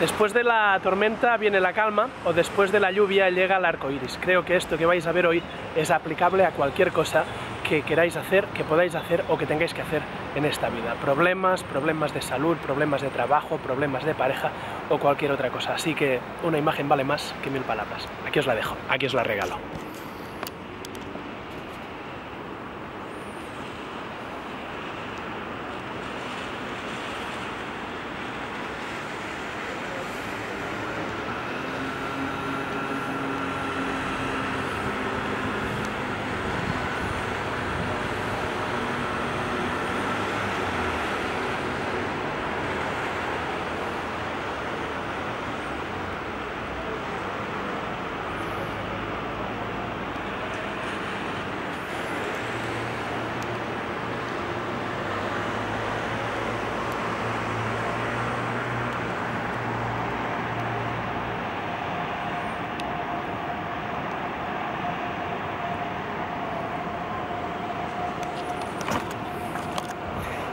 Después de la tormenta viene la calma o después de la lluvia llega el arco iris. Creo que esto que vais a ver hoy es aplicable a cualquier cosa que queráis hacer, que podáis hacer o que tengáis que hacer en esta vida. Problemas, problemas de salud, problemas de trabajo, problemas de pareja o cualquier otra cosa. Así que una imagen vale más que mil palabras. Aquí os la dejo, aquí os la regalo.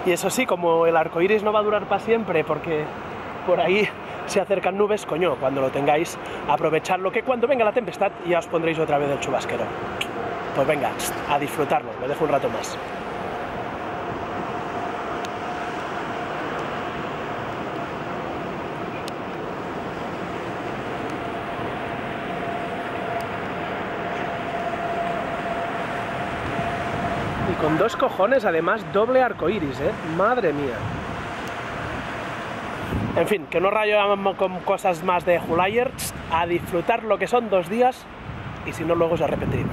Y eso sí, como el arco iris no va a durar para siempre, porque por ahí se acercan nubes, coño, cuando lo tengáis, aprovechadlo, que cuando venga la tempestad ya os pondréis otra vez el chubasquero. Pues venga, a disfrutarlo, lo dejo un rato más. Y con dos cojones, además, doble arco iris, ¿eh? Madre mía. En fin, que no rayo con cosas más de Hulayer, a disfrutar lo que son dos días y si no, luego os arrepentiréis.